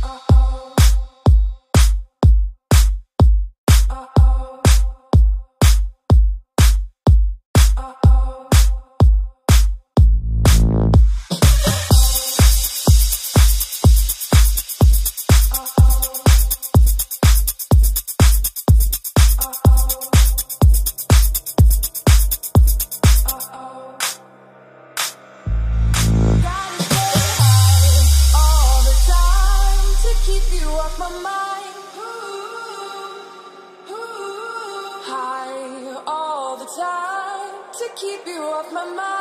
Uh-oh. keep you off my mind.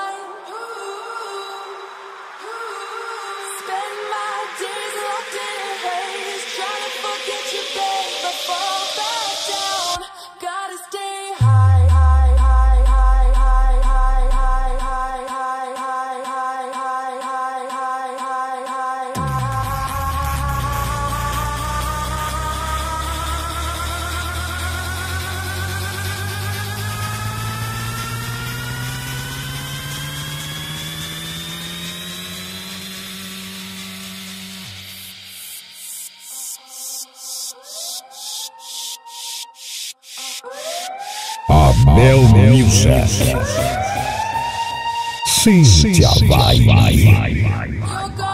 Abel vai, vai, vai, vai.